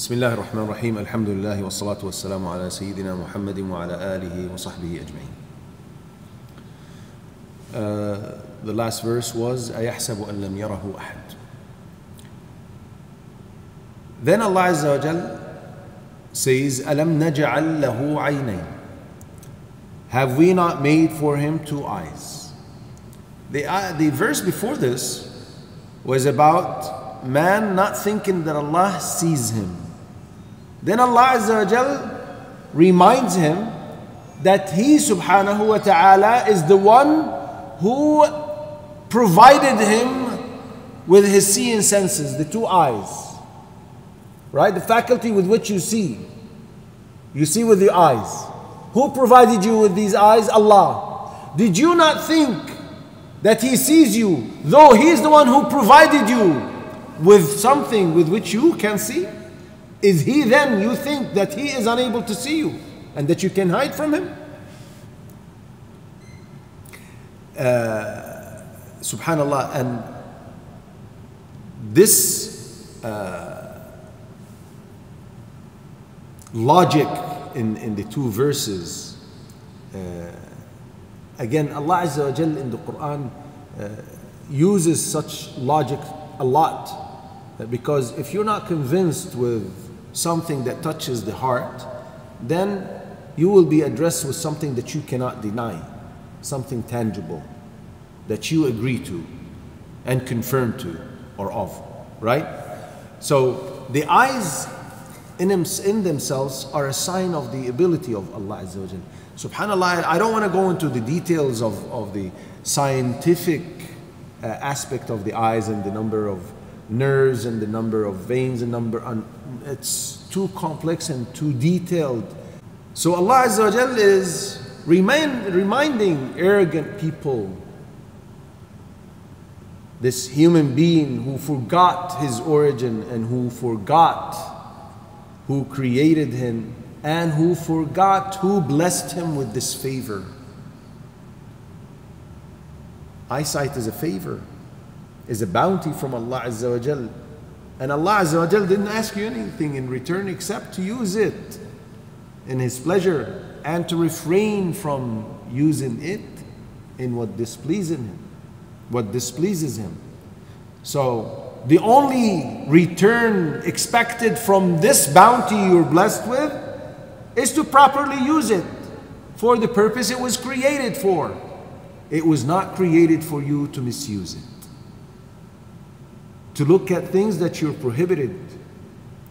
بسم الله الرحمن الرحيم الحمد لله والصلاة والسلام على سيدنا محمد وعلى آله وصحبه أجمعين Uh, the last verse was أيحسب أن لم يره أحد Then Allah wa Jal says ألم نجعل له عينين Have we not made for him two eyes? The, uh, the verse before this was about man not thinking that Allah sees him. Then Allah Azza wa Jal reminds him that He subhanahu wa ta'ala is the one who provided him with his seeing senses, the two eyes. Right? The faculty with which you see. You see with your eyes. Who provided you with these eyes? Allah. Did you not think that He sees you, though He is the one who provided you with something with which you can see? Is He then, you think that He is unable to see you and that you can hide from Him? Uh, subhanallah, and this uh, logic in, in the two verses, uh, again, Allah Azza wa in the Quran uh, uses such logic a lot. Because if you're not convinced with something that touches the heart, then you will be addressed with something that you cannot deny, something tangible that you agree to and confirm to or of, right? So the eyes in, them, in themselves are a sign of the ability of Allah Azza wa. Subhanallah, I don't want to go into the details of, of the scientific uh, aspect of the eyes and the number of nerves and the number of veins and number and it's too complex and too detailed. So Allah Azza wa is remind, reminding arrogant people this human being who forgot his origin and who forgot who created him and who forgot who blessed him with this favor. Eyesight is a favor, is a bounty from Allah Azza wa Jal. And Allah Azza wa Jal didn't ask you anything in return except to use it in His pleasure and to refrain from using it in what displeases Him. What displeases Him. So the only return expected from this bounty you're blessed with is to properly use it for the purpose it was created for. It was not created for you to misuse it. To look at things that you're prohibited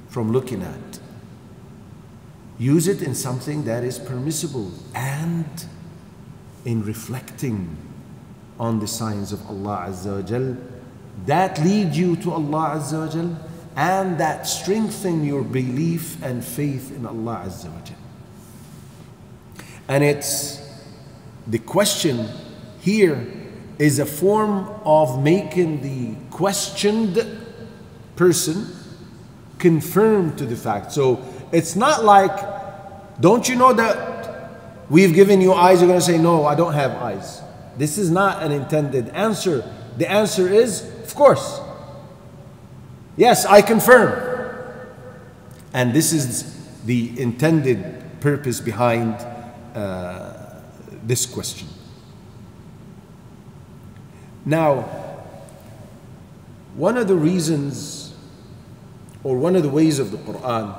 from looking at. Use it in something that is permissible and in reflecting on the signs of Allah Azza wa Jal that lead you to Allah Azza wa Jal and that strengthen your belief and faith in Allah Azza wa Jal. And it's the question here is a form of making the questioned person confirm to the fact. So it's not like, don't you know that we've given you eyes? You're going to say, no, I don't have eyes. This is not an intended answer. The answer is, of course. Yes, I confirm. And this is the intended purpose behind uh, this question. Now, one of the reasons or one of the ways of the Quran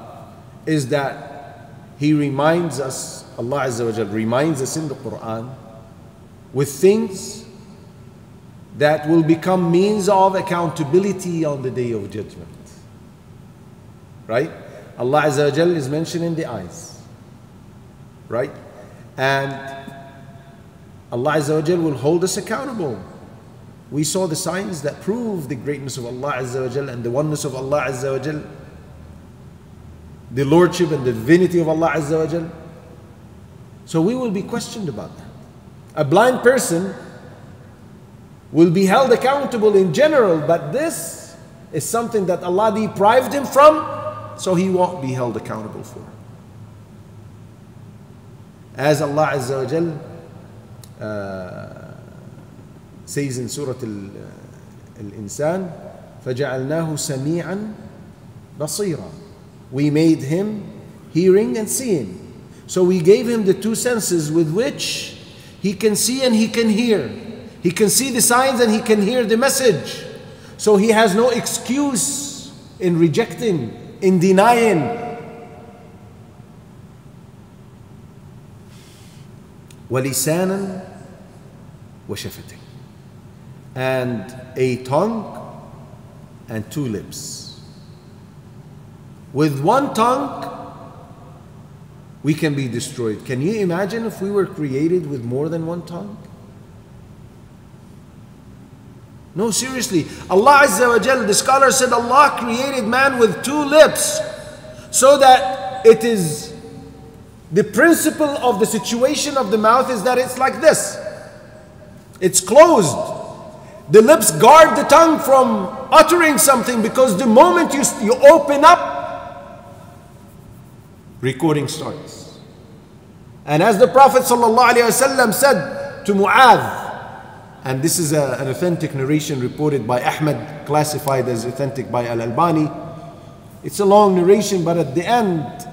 is that He reminds us, Allah Azza wa reminds us in the Quran with things that will become means of accountability on the day of judgment. Right? Allah Azza wa is mentioning the eyes. Right? And Allah Azza wa will hold us accountable. We saw the signs that prove the greatness of Allah Azza wa Jal and the oneness of Allah Azza wa Jal, the lordship and the divinity of Allah Azza wa Jal. So we will be questioned about that. A blind person will be held accountable in general, but this is something that Allah deprived him from, so he won't be held accountable for. As Allah Azza wa Jal uh, says in Surah Al-Insan, فَجَعَلْنَاهُ سَمِيعًا بَصِيرًا We made him hearing and seeing. So we gave him the two senses with which he can see and he can hear. He can see the signs and he can hear the message. So he has no excuse in rejecting, in denying. ولسانا وشفتين and a tongue and two lips. With one tongue, we can be destroyed. Can you imagine if we were created with more than one tongue? No, seriously. Allah Azza wa Jal, the scholar said Allah created man with two lips so that it is the principle of the situation of the mouth is that it's like this. It's closed. The lips guard the tongue from uttering something because the moment you, you open up, recording starts. And as the Prophet ﷺ said to Mu'adh, and this is a, an authentic narration reported by Ahmad, classified as authentic by Al Albani. It's a long narration, but at the end,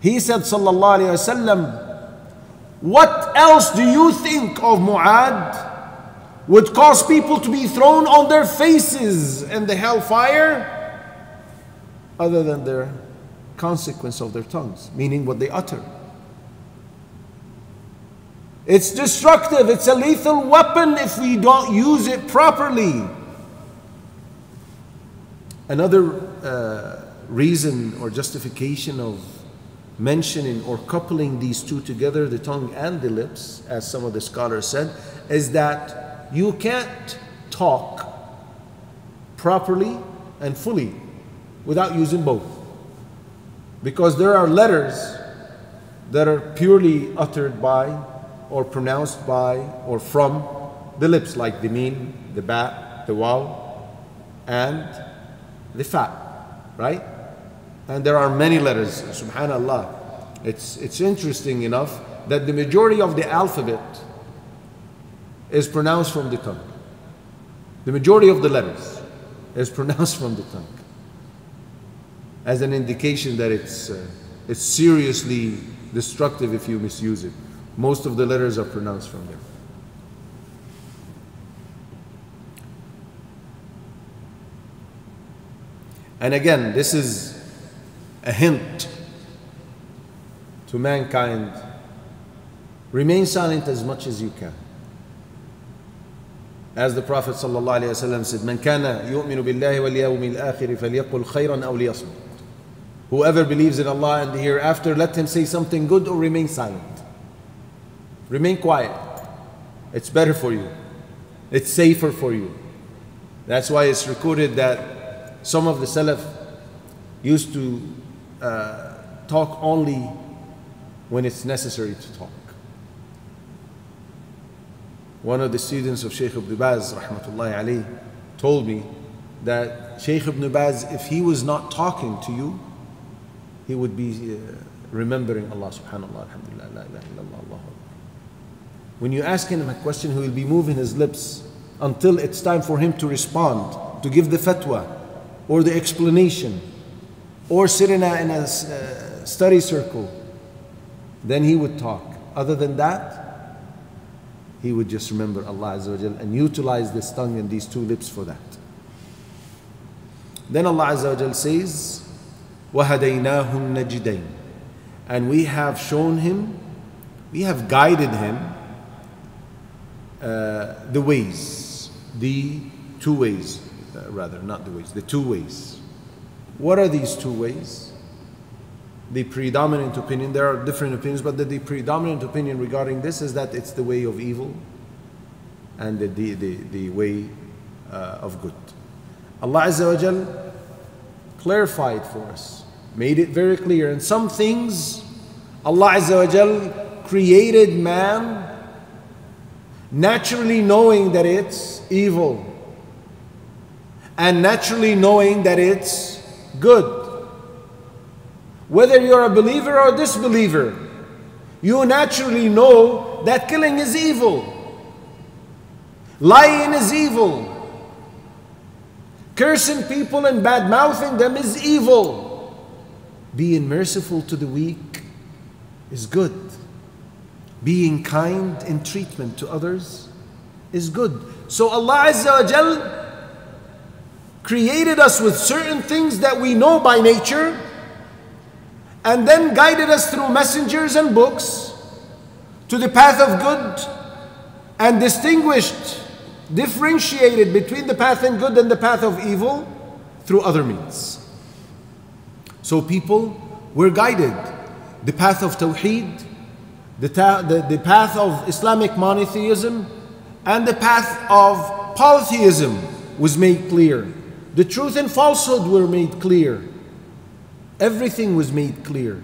he said, Sallallahu Alaihi Wasallam, What else do you think of Mu'adh? Would cause people to be thrown on their faces in the hellfire other than their consequence of their tongues, meaning what they utter. It's destructive, it's a lethal weapon if we don't use it properly. Another uh, reason or justification of mentioning or coupling these two together, the tongue and the lips, as some of the scholars said, is that you can't talk properly and fully without using both. Because there are letters that are purely uttered by or pronounced by or from the lips, like the meen, the ba, the waw, and the fa, right? And there are many letters, subhanallah. It's, it's interesting enough that the majority of the alphabet is pronounced from the tongue. The majority of the letters is pronounced from the tongue. As an indication that it's, uh, it's seriously destructive if you misuse it. Most of the letters are pronounced from there. And again, this is a hint to mankind remain silent as much as you can. As the Prophet ﷺ said, من كان يؤمن بالله واليوم الآخر فليقل خيرا أو ليصمت. Whoever believes in Allah and the hereafter, let him say something good or remain silent. Remain quiet. It's better for you. It's safer for you. That's why it's recorded that some of the Salaf used to uh, talk only when it's necessary to talk. One of the students of Sheikh Ibn Baz, rahmatullahi alayhi, told me that Sheikh Ibn Baz, if he was not talking to you, he would be uh, remembering Allah subhanahu wa ta'ala, la. When you ask him a question, he will be moving his lips until it's time for him to respond, to give the fatwa or the explanation, or sit in a, in a uh, study circle. Then he would talk. Other than that, he would just remember Allah Azza wa and utilize this tongue and these two lips for that. Then Allah Azza wa says, وَهَدَيْنَاهُ النَّجِدَيْنِ And we have shown him, we have guided him uh, the ways, the two ways, uh, rather, not the ways, the two ways. What are these two ways? The predominant opinion, there are different opinions, but the, the, predominant opinion regarding this is that it's the way of evil and the, the, the, the way uh, of good. Allah Azza wa Jal clarified for us, made it very clear. And some things, Allah Azza wa Jal created man naturally knowing that it's evil and naturally knowing that it's good. Whether you're a believer or disbeliever, you naturally know that killing is evil. Lying is evil. Cursing people and bad mouthing them is evil. being merciful to the weak is good. Being kind in treatment to others is good. So Allah Azza wa Jal created us with certain things that we know by nature and then guided us through messengers and books to the path of good and distinguished, differentiated between the path of good and the path of evil through other means. So people were guided the path of Tawheed, the, ta- the, the path of Islamic monotheism, and the path of polytheism was made clear. The truth and falsehood were made clear. Everything was made clear.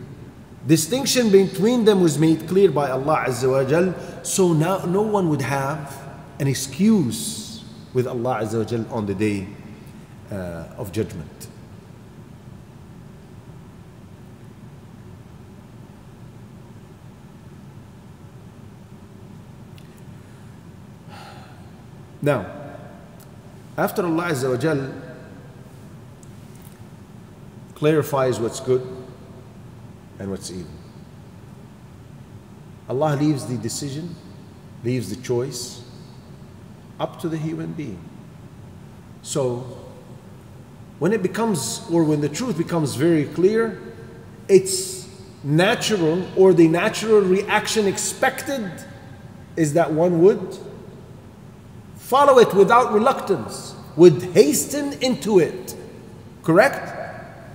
Distinction between them was made clear by Allah Azza wa Jal, so now no one would have an excuse with Allah Azza wa Jal on the day uh, of judgment. Now, after Allah Azza wa Jal clarifies what's good and what's evil, Allah leaves the decision, leaves the choice up to the human being. So, when it becomes, or when the truth becomes very clear, it's natural, or the natural reaction expected is that one would follow it without reluctance, would hasten into it. Correct?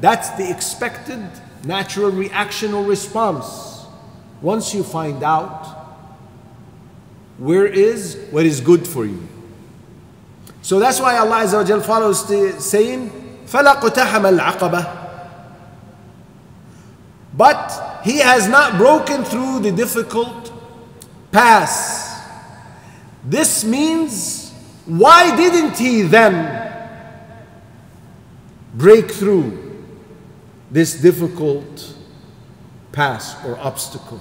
That's the expected natural reaction or response. Once you find out where is what is good for you. So that's why Allah Azza wa Jal follows the saying, فَلَقْتَحَمَ الْعَقَبَةِ But he has not broken through the difficult pass. This means why didn't he then break through this difficult pass or obstacle.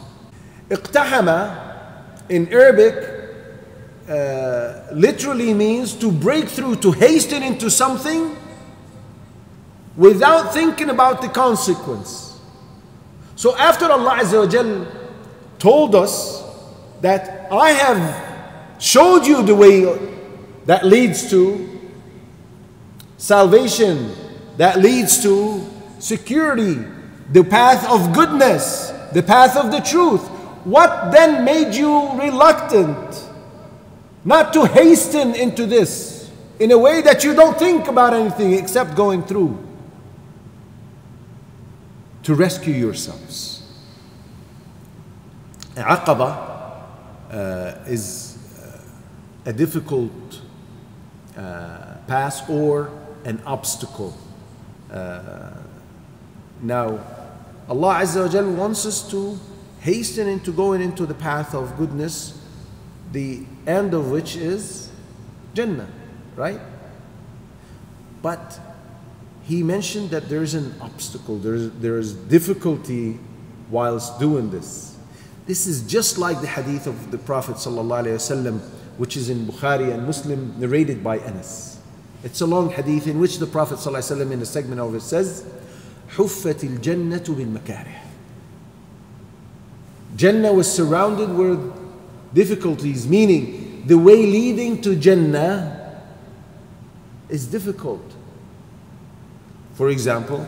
Iqtahama in Arabic uh, literally means to break through, to hasten into something without thinking about the consequence. So after Allah Azza told us that I have showed you the way that leads to salvation, that leads to security, the path of goodness, the path of the truth. What then made you reluctant not to hasten into this in a way that you don't think about anything except going through to rescue yourselves? Aqaba uh, is uh, a difficult uh, pass or an obstacle. Uh, now, Allah Azza wa wants us to hasten into going into the path of goodness, the end of which is Jannah, right? But he mentioned that there is an obstacle, there is, there is difficulty whilst doing this. This is just like the hadith of the Prophet wasallam which is in Bukhari and Muslim, narrated by Anas. It's a long hadith in which the Prophet ﷺ in a segment of it says, حُفَّتِ الْجَنَّةُ بِالْمَكَارِهِ Jannah was surrounded with difficulties, meaning the way leading to Jannah is difficult. For example,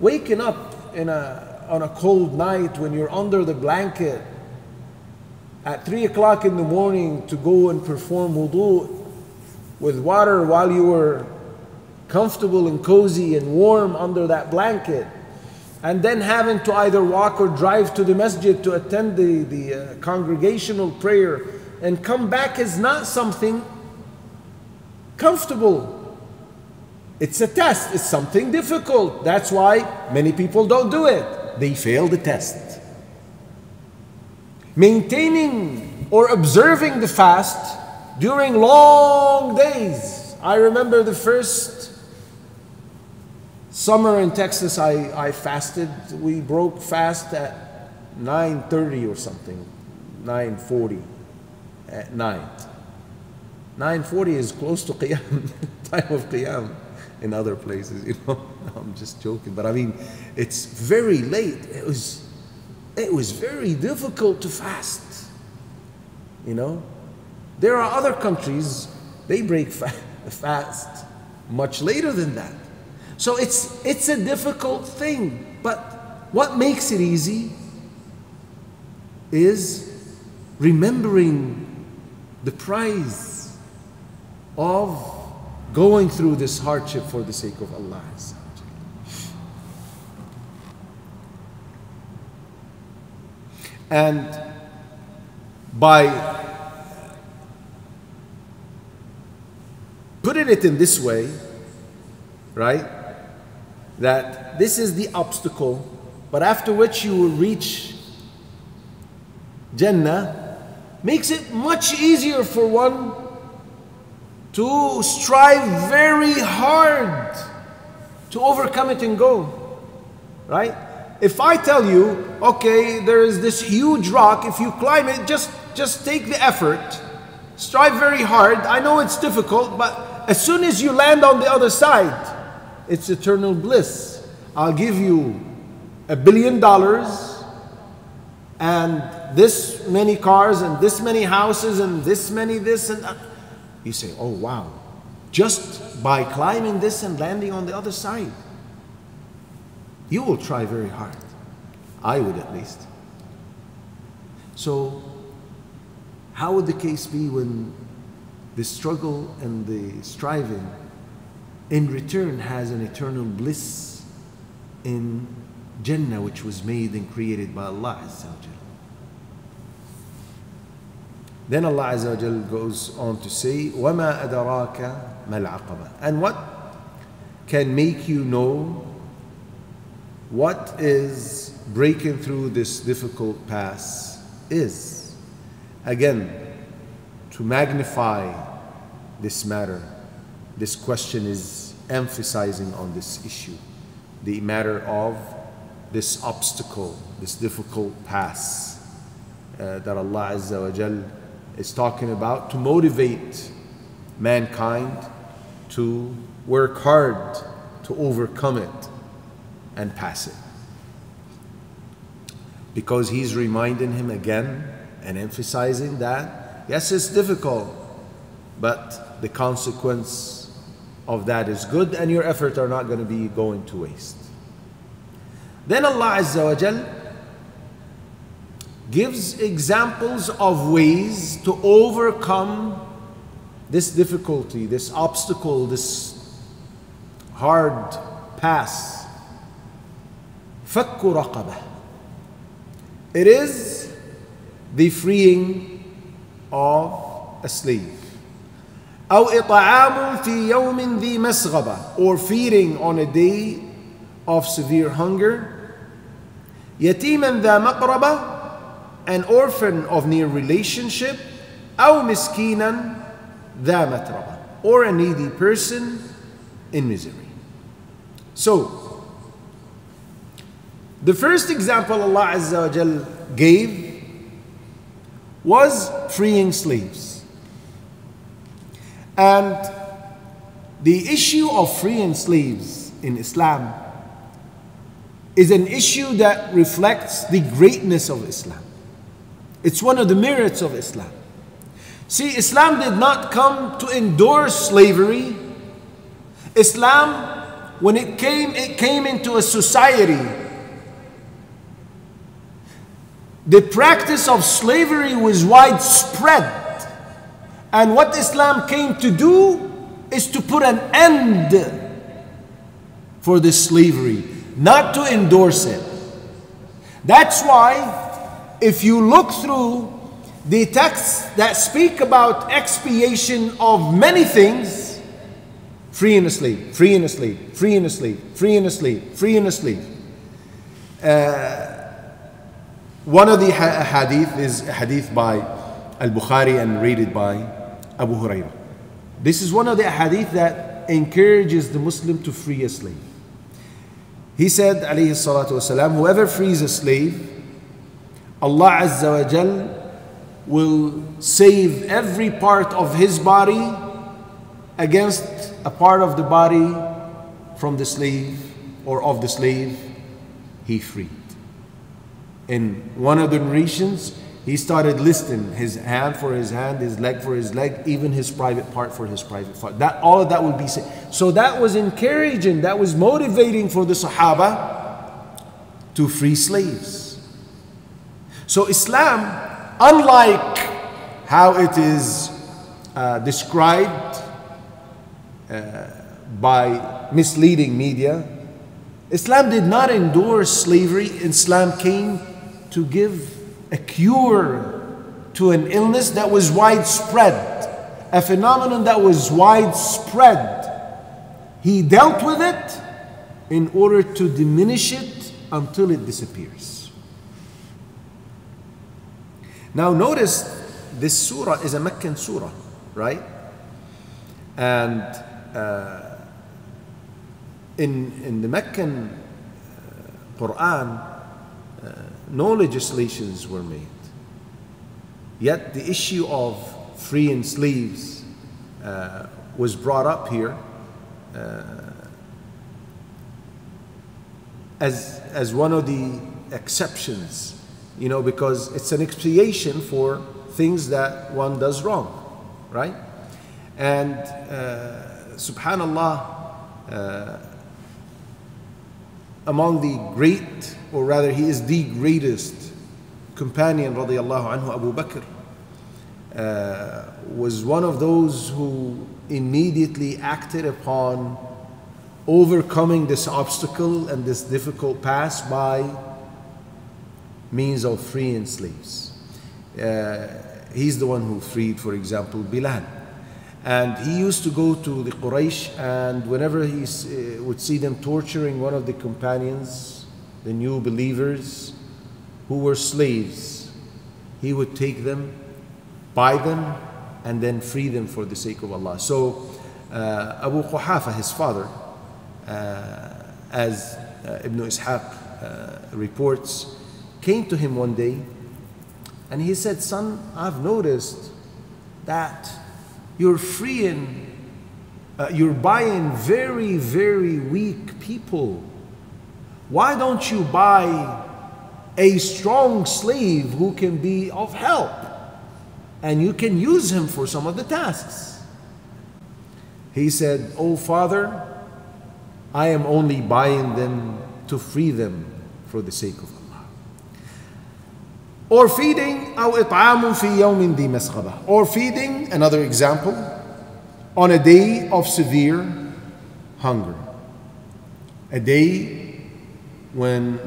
waking up in a, on a cold night when you're under the blanket at 3 o'clock in the morning to go and perform wudu with water while you were comfortable and cozy and warm under that blanket, and then having to either walk or drive to the masjid to attend the, the uh, congregational prayer and come back is not something comfortable. It's a test, it's something difficult. That's why many people don't do it. They fail the test maintaining or observing the fast during long days. I remember the first summer in Texas I, I fasted. We broke fast at 9.30 or something, 9.40 at night. 9.40 is close to Qiyam, time of Qiyam. in other places, you know. I'm just joking, but I mean, it's very late. It was, it was very difficult to fast, you know. There are other countries, they break fa- fast much later than that. So it's, it's a difficult thing, but what makes it easy is remembering the prize of going through this hardship for the sake of Allah. And by putting it in this way, right, that this is the obstacle, but after which you will reach Jannah, makes it much easier for one to strive very hard to overcome it and go. Right? If I tell you, okay, there is this huge rock, if you climb it, just, just take the effort, strive very hard. I know it's difficult, but as soon as you land on the other side, it's eternal bliss. I'll give you a billion dollars and this many cars and this many houses and this many this and that. You say, oh wow, just by climbing this and landing on the other side, you will try very hard. I would at least. So, how would the case be when the struggle and the striving in return has an eternal bliss in Jannah, which was made and created by Allah Azza wa then Allah Azza wa goes on to say, وَمَا أَدَرَاكَ مَا الْعَقَبَةِ And what can make you know what is breaking through this difficult pass is? Again, to magnify this matter, this question is emphasizing on this issue, the matter of this obstacle, this difficult pass uh, that Allah Azza wa Jalla is talking about to motivate mankind to work hard to overcome it and pass it. Because he's reminding him again and emphasizing that, yes, it's difficult, but the consequence of that is good and your efforts are not going to be going to waste. Then Allah Azza wa Jalla gives examples of ways to overcome this difficulty, this obstacle, this hard pass. فك رقبة. It is the freeing of a slave. أو إطعام في يوم ذي مسغبة or feeding on a day of severe hunger. يتيما ذا مقربة an orphan of near relationship, أو مسكينا ذا متربة, or a needy person in misery. So, the first example Allah Azza wa Jal gave was freeing slaves. And the issue of freeing slaves in Islam is an issue that reflects the greatness of Islam. It's one of the merits of Islam. See, Islam did not come to endorse slavery. Islam, when it came, it came into a society. The practice of slavery was widespread. And what Islam came to do is to put an end for this slavery, not to endorse it. That's why if you look through the texts that speak about expiation of many things, free and asleep, free and asleep, free and asleep, free and asleep, free and asleep. Uh, one of the hadith is a hadith by Al-Bukhari and rated by Abu Hurairah. This is one of the hadith that encourages the Muslim to free a slave. He said, alayhi whoever frees a slave, Allah Azza wa Jal will save every part of his body against a part of the body from the slave or of the slave he freed. In one of the narrations, he started listing his hand for his hand, his leg for his leg, even his private part for his private part. That all of that would be said. So that was encouraging, that was motivating for the Sahaba to free slaves. So Islam, unlike how it is uh, described uh, by misleading media, Islam did not endorse slavery. Islam came to give a cure to an illness that was widespread, a phenomenon that was widespread. He dealt with it in order to diminish it until it disappears. Now, notice this surah is a Meccan surah, right? And uh, in, in the Meccan uh, Quran, no legislations were made. Yet the issue of freeing slaves uh, was brought up here uh, as, as one of the exceptions, you know, because it's an expiation for things that one does wrong, right? And uh, subhanallah, uh, among the great, or rather, he is the greatest companion, radiallahu anhu, Abu Bakr, uh, was one of those who immediately acted upon overcoming this obstacle and this difficult pass by means of freeing slaves. Uh, he's the one who freed, for example, Bilal. And he used to go to the Quraysh, and whenever he uh, would see them torturing one of the companions, the new believers who were slaves, he would take them, buy them, and then free them for the sake of Allah. So uh, Abu Quhafa, his father, uh, as uh, Ibn Ishaq uh, reports, came to him one day and he said, Son, I've noticed that you're freeing, uh, you're buying very, very weak people. Why don't you buy a strong slave who can be of help? And you can use him for some of the tasks. He said, Oh, Father, I am only buying them to free them for the sake of Allah. Or feeding, أو إطعام في يوم ذي مسغبة. Or feeding, another example, on a day of severe hunger. A day when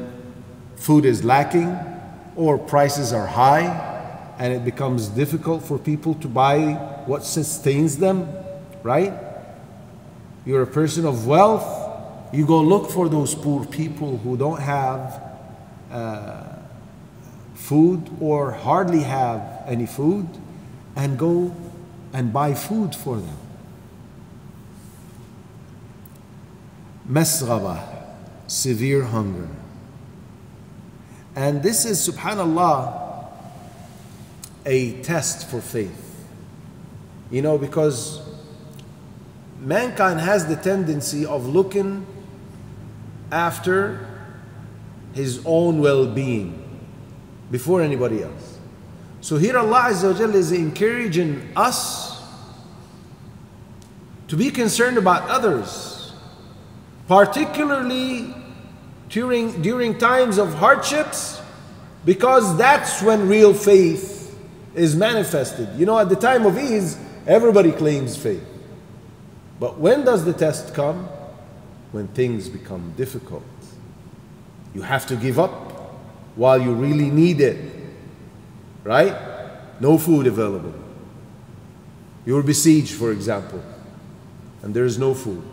food is lacking or prices are high and it becomes difficult for people to buy what sustains them, right? You're a person of wealth, you go look for those poor people who don't have uh, food or hardly have any food and go and buy food for them. Masghaba, severe hunger. And this is, subhanAllah, a test for faith. You know, because mankind has the tendency of looking after his own well being before anybody else. So here Allah Azza wa Jalla is encouraging us to be concerned about others, particularly during, during times of hardships, because that's when real faith is manifested. You know, at the time of ease, everybody claims faith. But when does the test come? When things become difficult. You have to give up while you really need it. Right? No food available. You're besieged, for example, and there is no food.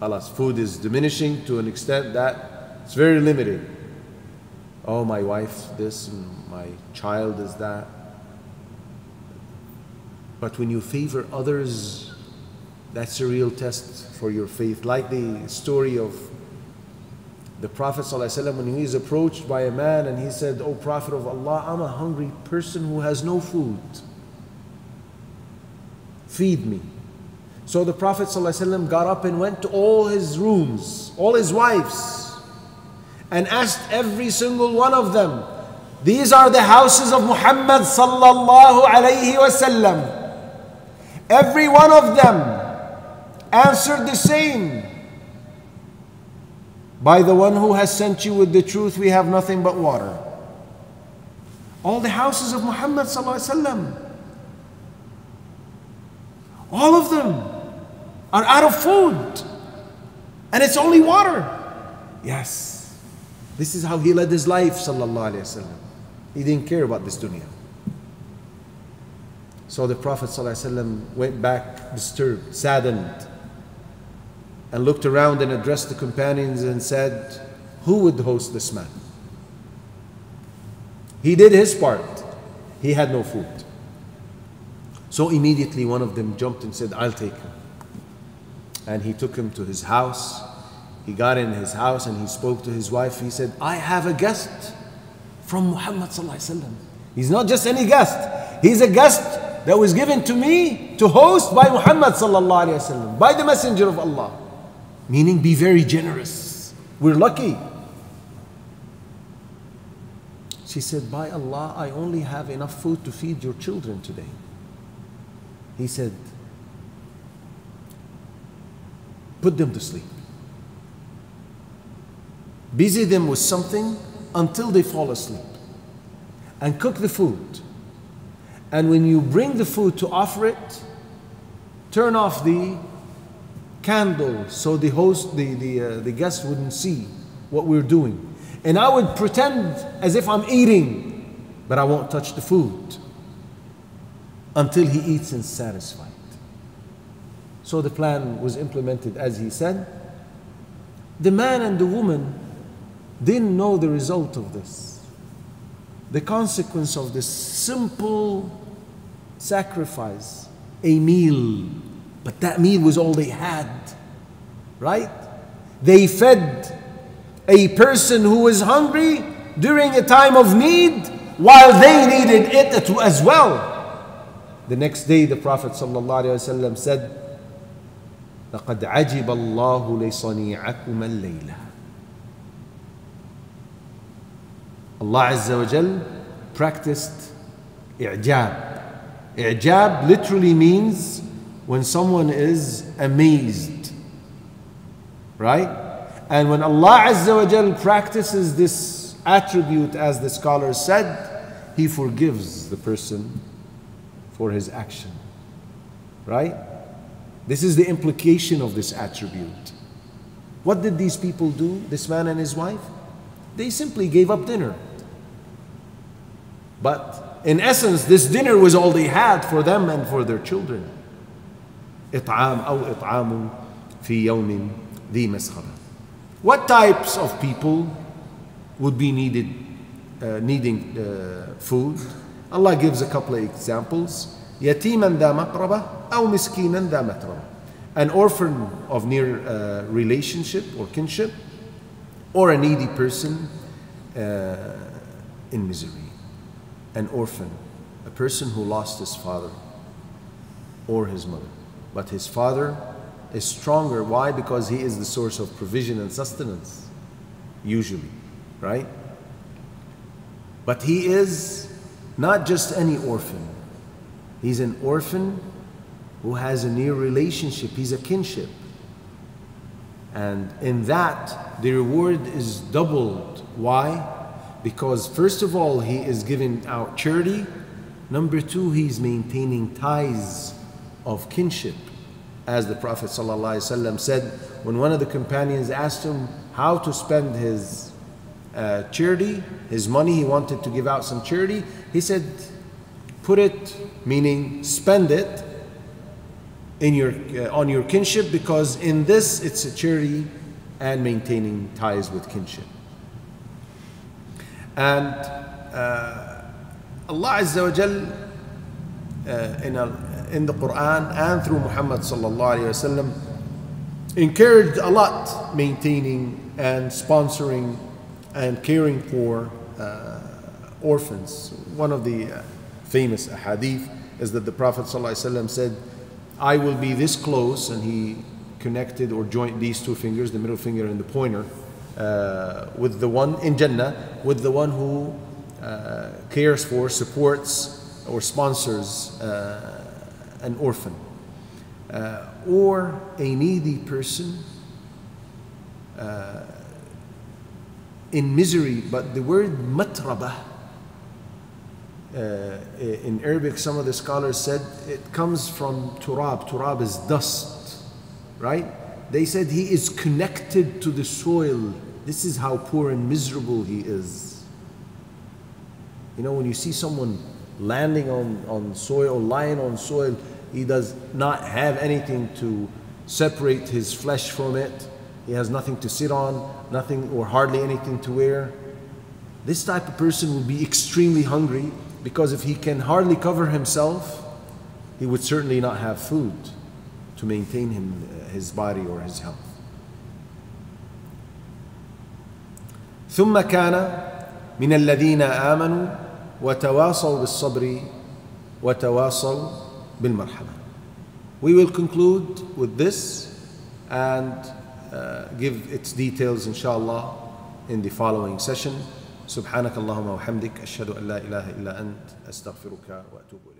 Alas, food is diminishing to an extent that it's very limited. Oh, my wife this, and my child is that. But when you favor others, that's a real test for your faith. Like the story of the Prophet ﷺ when he is approached by a man and he said, O Prophet of Allah, I'm a hungry person who has no food. Feed me. So the Prophet ﷺ got up and went to all his rooms, all his wives, and asked every single one of them, These are the houses of Muhammad sallallahu wasallam. Every one of them answered the same. By the one who has sent you with the truth, we have nothing but water. All the houses of Muhammad. All of them are out of food and it's only water. Yes, this is how he led his life. He didn't care about this dunya. So the Prophet ﷺ went back disturbed, saddened, and looked around and addressed the companions and said, Who would host this man? He did his part. He had no food. So immediately one of them jumped and said, I'll take him and he took him to his house. He got in his house and he spoke to his wife. He said, I have a guest from Muhammad. He's not just any guest, he's a guest that was given to me to host by Muhammad by the Messenger of Allah. Meaning, be very generous. We're lucky. She said, By Allah, I only have enough food to feed your children today. He said, Put them to sleep. Busy them with something until they fall asleep. And cook the food. And when you bring the food to offer it, turn off the candle so the host, the, the, uh, the guest wouldn't see what we're doing. And I would pretend as if I'm eating, but I won't touch the food until he eats and satisfied. So the plan was implemented as he said. The man and the woman didn't know the result of this. The consequence of this simple sacrifice, a meal, but that meal was all they had, right? They fed a person who was hungry during a time of need while they needed it as well. The next day, the Prophet ﷺ said, لقد عجب الله لصنيعكما الليلة Allah Azza wa Jal practiced i'jab. I'jab literally means when someone is amazed. Right? And when Allah Azza wa Jal practices this attribute, as the scholar said, He forgives the person for his action. Right? This is the implication of this attribute. What did these people do, this man and his wife? They simply gave up dinner. But in essence, this dinner was all they had for them and for their children. إطعام أو إطعام في يوم ذي مسخرة. What types of people would be needed, uh, needing uh, food? Allah gives a couple of examples. يتيما ذا مقربة أو مسكينا ذا متربة an orphan of near uh, relationship or kinship or a needy person uh, in misery an orphan a person who lost his father or his mother but his father is stronger why because he is the source of provision and sustenance usually right but he is not just any orphan He's an orphan who has a near relationship, he's a kinship. And in that, the reward is doubled. Why? Because, first of all, he is giving out charity. Number two, he's maintaining ties of kinship. As the Prophet ﷺ said, when one of the companions asked him how to spend his uh, charity, his money, he wanted to give out some charity, he said, put it, meaning spend it in your, uh, on your kinship because in this it's a charity and maintaining ties with kinship. And uh, Allah Azza wa Jal uh, in, a, in the Quran and through Muhammad sallallahu alayhi wasallam encouraged a lot maintaining and sponsoring and caring for uh, orphans. One of the uh, famous hadith is that the Prophet said, I will be this close, and he connected or joined these two fingers, the middle finger and the pointer, uh, with the one in Jannah, with the one who uh, cares for, supports, or sponsors uh, an orphan. Uh, or a needy person uh, in misery, but the word matrabah uh, in Arabic, some of the scholars said it comes from turab. Turab is dust, right? They said he is connected to the soil. This is how poor and miserable he is. You know, when you see someone landing on, on soil, lying on soil, he does not have anything to separate his flesh from it. He has nothing to sit on, nothing or hardly anything to wear. This type of person will be extremely hungry because if he can hardly cover himself, he would certainly not have food to maintain him, uh, his body or his health. ثم كان من الذين آمنوا وتواصوا بالصبر وتواصوا بالمرحمة. We will conclude with this and uh, give its details inshallah in the following session. سبحانك اللهم وبحمدك أشهد أن لا إله إلا أنت أستغفرك وأتوب إليك